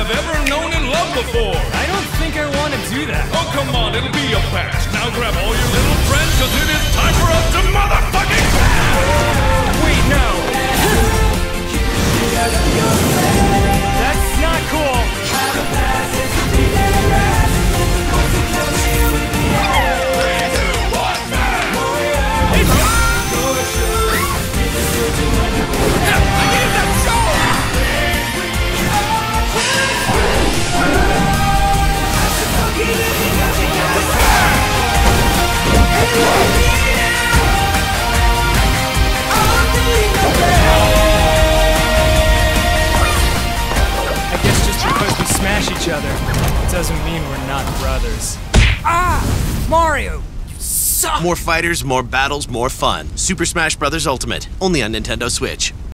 have ever known in love before. I don't think I want to do that. Oh, come on, it'll be a blast. Now grab all we each other it doesn't mean we're not brothers. Ah! Mario! You suck! More fighters, more battles, more fun. Super Smash Bros. Ultimate, only on Nintendo Switch.